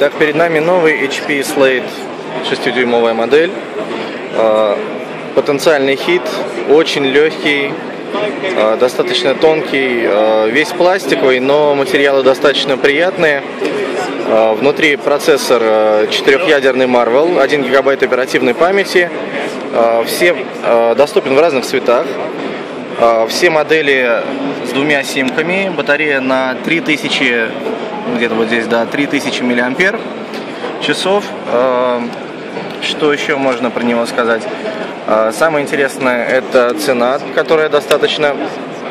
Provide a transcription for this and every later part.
Итак, перед нами новый HP Slate 6-дюймовая модель. А, потенциальный хит, очень легкий, а, достаточно тонкий, а, весь пластиковый, но материалы достаточно приятные. Внутри процессор четырехъядерный Marvel, 1 гигабайт оперативной памяти. Все доступен в разных цветах. Все модели с двумя симками, батарея на 3000 где-то вот здесь, да, 3000 миллиампер часов. Э, что еще можно про него сказать? Э, самое интересное это цена, которая достаточно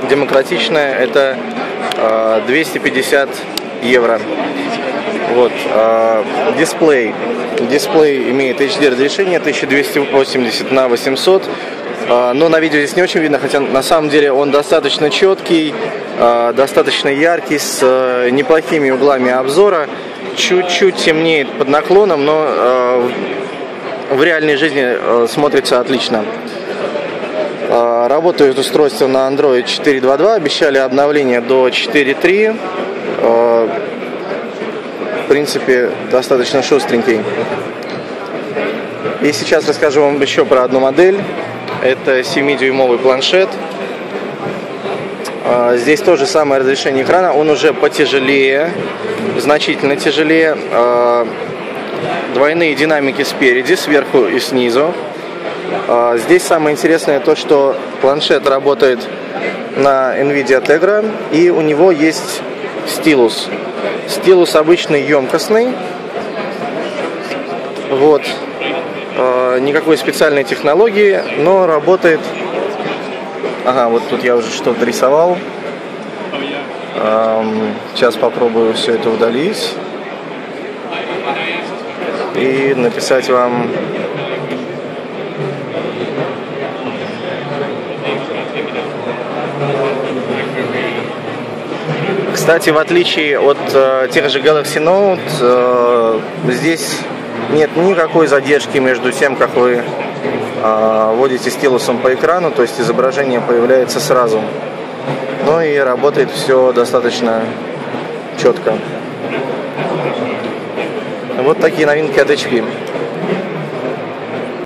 демократичная. Это 250 э, евро. Вот. Дисплей. Дисплей имеет HD разрешение 1280 на 800 а, но на видео здесь не очень видно, хотя на самом деле он достаточно четкий, достаточно яркий, с э, неплохими углами обзора. Чуть-чуть темнеет под наклоном, но э, в реальной жизни э, смотрится отлично. Работает устройство на Android 4.2.2, обещали обновление до 4.3. В принципе, достаточно шустренький. И сейчас расскажу вам еще про одну модель. Это 7-дюймовый планшет. А, здесь тоже самое разрешение экрана. Он уже потяжелее, значительно тяжелее. А, двойные динамики спереди, сверху и снизу. А, здесь самое интересное то, что планшет работает на NVIDIA Tegra и у него есть стилус. Стилус обычный емкостный. Вот. Никакой специальной технологии, но работает... Ага, вот тут я уже что-то рисовал. Сейчас попробую все это удалить. И написать вам Кстати, в отличие от э, тех же Galaxy Note, э, здесь нет никакой задержки между тем, как вы э, водите стилусом по экрану, то есть изображение появляется сразу. Ну и работает все достаточно четко. Вот такие новинки от HP.